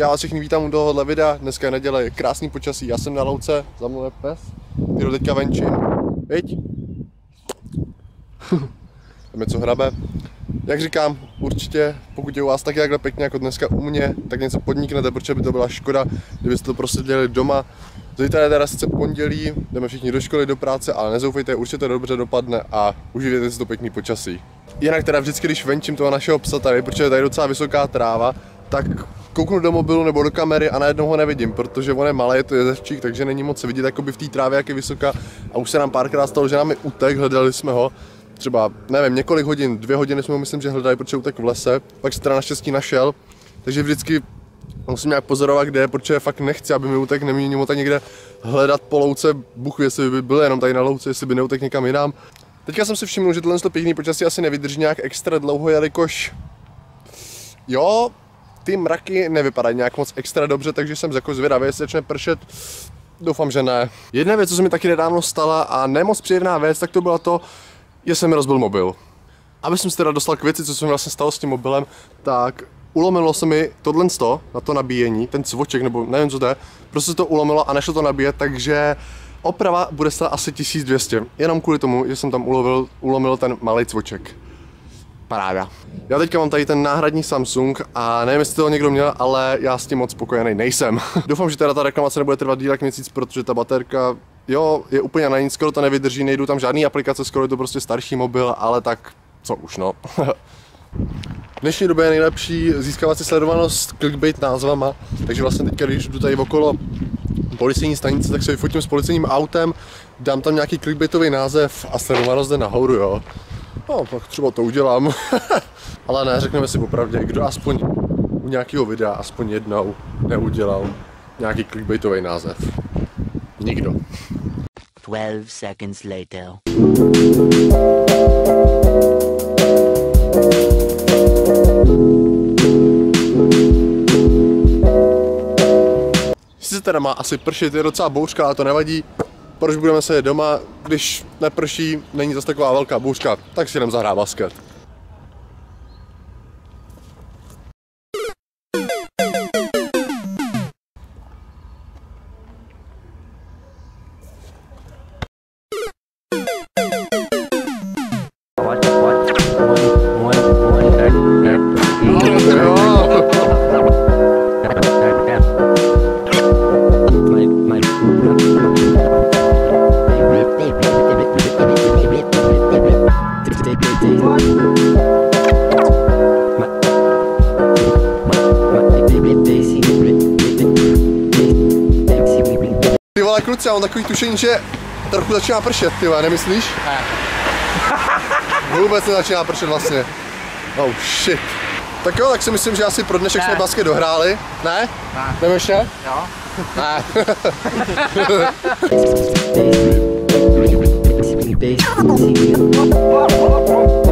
vás všechny vítám u tohohle videa. Dneska je neděle, je krásný počasí, já jsem na louce, za mnou je pes, který teďka venčím. Viď? Jdeme co hrabe. Jak říkám, určitě, pokud je u vás taky takhle pěkně jako dneska u mě, tak něco podniknete, protože by to byla škoda, kdybyste to prostě dělali doma. Zítra je teda sice pondělí, jdeme všichni do školy, do práce, ale nezoufejte, určitě to dobře dopadne a užijete si to pěkný počasí. Jinak teda vždycky, když venčím toho našeho psa tady, protože je tady docela vysoká tráva, tak kouknu do mobilu nebo do kamery a najednou ho nevidím, protože on je malý, je to jezevčík, takže není moc vidět jakoby v té trávě, jak je vysoká. A už se nám párkrát stalo, že nám je utek, hledali jsme ho, třeba, nevím, několik hodin, dvě hodiny jsme ho myslím, že hledali, protože utek v lese, pak se teda naštěstí našel, takže vždycky musím nějak pozorovat, kde je, protože fakt nechci, aby mi utek, nemíním ho tak někde hledat po louce, buch jestli by byl jenom tady na louce, jestli by neutek někam jinam. Teďka jsem si všiml, že tohle pěkný počasí asi nevydrží nějak extra dlouho, jelikož jo, ty mraky nevypadají nějak moc extra dobře, takže jsem jako zvědavý, jestli začne pršet. Doufám, že ne. Jedna věc, co se mi taky nedávno stala a nemoc příjemná věc, tak to bylo to, že jsem rozbil mobil. Aby jsem se teda dostal k věci, co se mi vlastně stalo s tím mobilem, tak ulomilo se mi tohle na to nabíjení, ten cvoček, nebo nevím co to je, prostě to ulomilo a nešlo to nabíjet, takže oprava bude stát asi 1200, jenom kvůli tomu, že jsem tam ulovil, ulomil ten malý cvoček paráda. Já teďka mám tady ten náhradní Samsung a nevím, jestli to někdo měl, ale já s tím moc spokojený nejsem. Doufám, že teda ta reklamace nebude trvat díl jak měsíc, protože ta baterka jo, je úplně na nic, skoro to nevydrží, nejdu tam žádný aplikace, skoro je to prostě starší mobil, ale tak co už no. V dnešní době je nejlepší získávat si sledovanost clickbait názvama, takže vlastně teďka, když jdu tady okolo policejní stanice, tak se vyfotím s policejním autem, dám tam nějaký clickbaitový název a sledovanost jde nahoru, jo. No, tak třeba to udělám. Ale ne, řekneme si popravdě, kdo aspoň u nějakého videa aspoň jednou neudělal nějaký clickbaitový název. Nikdo. 12 seconds later. Sice teda má asi pršit, je docela bouřka, ale to nevadí proč budeme sedět doma, když neprší, není zase taková velká bouřka, tak si jdem zahrát basket. Kluci, já mám takový tušení, že trochu začíná pršet, ty nemyslíš? Ne. Vůbec nezačíná pršet vlastně. Oh shit. Tak jo, tak si myslím, že asi pro dnešek ne. jsme basket dohráli. Ne? Ne. Jdeme ještě? Jo. Ne.